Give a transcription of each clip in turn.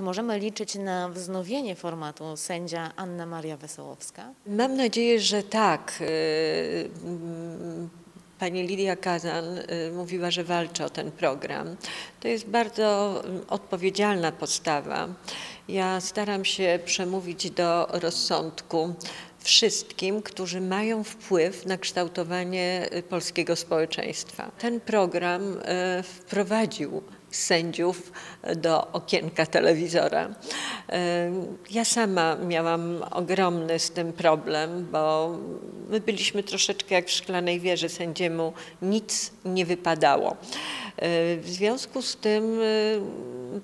Czy możemy liczyć na wznowienie formatu sędzia Anna Maria Wesołowska? Mam nadzieję, że tak. Y, mm, Pani Lidia Kazan y, mówiła, że walczy o ten program. To jest bardzo mm, odpowiedzialna postawa. Ja staram się przemówić do rozsądku wszystkim, którzy mają wpływ na kształtowanie y, polskiego społeczeństwa. Ten program wprowadził sędziów do okienka telewizora. Y, Ja sama miałam ogromny z tym problem, bo my byliśmy troszeczkę jak w szklanej wieży, sędziemu nic nie wypadało. W związku z tym y,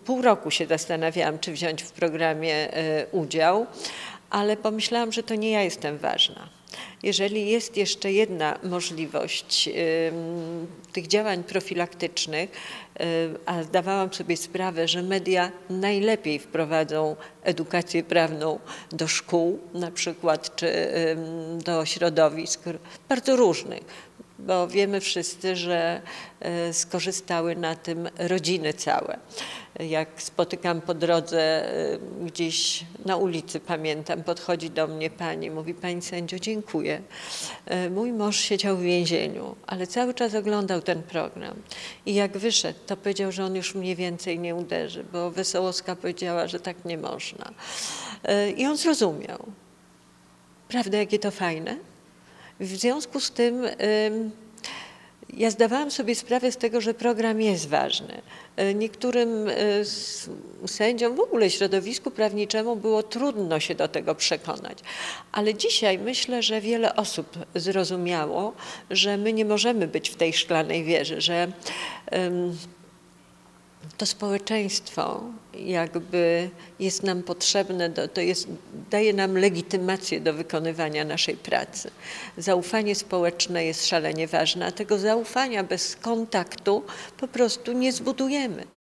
pół roku się zastanawiałam, czy wziąć w programie udział, ale pomyślałam, że to nie ja jestem ważna. Jeżeli jest jeszcze jedna możliwość tych działań profilaktycznych, y, a zdawałam sobie sprawę, że media najlepiej wprowadzą edukację prawną do szkół, na przykład, czy do środowisk bardzo różnych, bo wiemy wszyscy, że e, skorzystały na tym rodziny całe. Jak spotykam po drodze e, gdzieś na ulicy, pamiętam, podchodzi do mnie pani, mówi pani sędzio, dziękuję. E, Mój mąż siedział w więzieniu, ale cały czas oglądał ten program. I jak wyszedł, to powiedział, że on już mnie więcej nie uderzy, bo Wesołowska powiedziała, że tak nie można. I on zrozumiał. Prawda, jakie to fajne? W związku z tym ym, ja zdawałam sobie sprawę z tego, że program jest ważny. Y, Niektórym y, sędziom, w ogóle środowisku prawniczemu było trudno się do tego przekonać. Ale dzisiaj myślę, że wiele osób zrozumiało, że my nie możemy być w tej szklanej wieży, że to społeczeństwo jakby jest nam potrzebne, do, to jest, daje nam legitymację do wykonywania naszej pracy. Zaufanie społeczne jest szalenie ważne, a tego zaufania bez kontaktu po prostu nie zbudujemy.